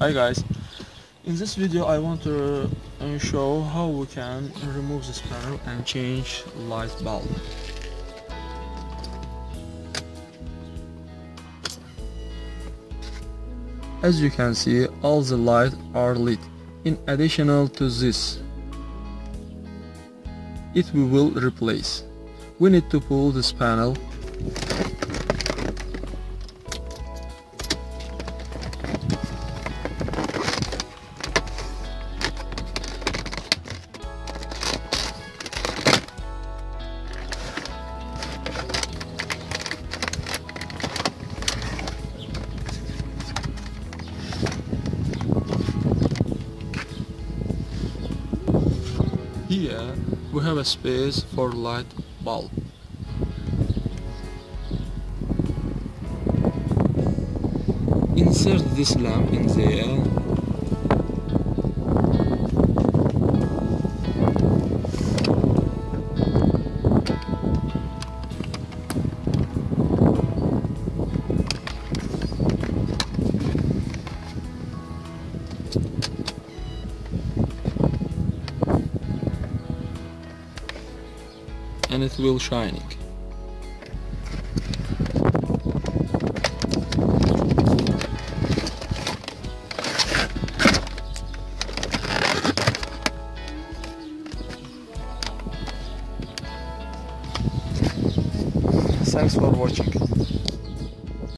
Hi guys, in this video I want to uh, show how we can remove this panel and change light bulb. As you can see all the lights are lit. In additional to this, it we will replace. We need to pull this panel Here we have a space for light bulb. Insert this lamp in there. And it will shining. Thanks for watching.